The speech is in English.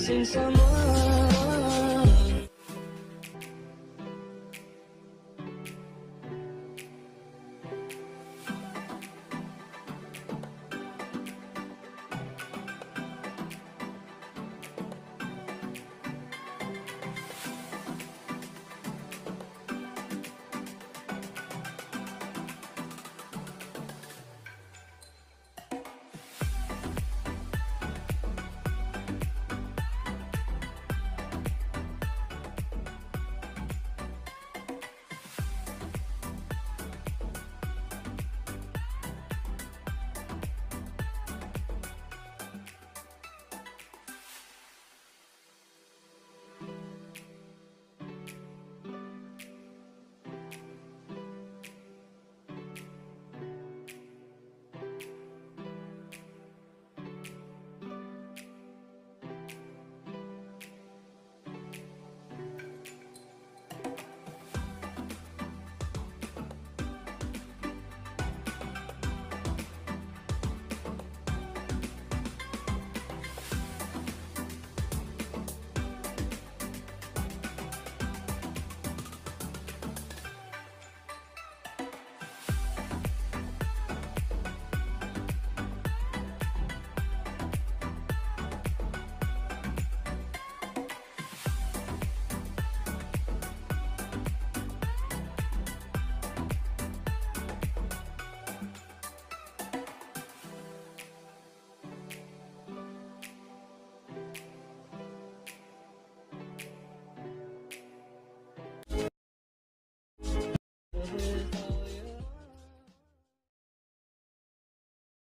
sin someone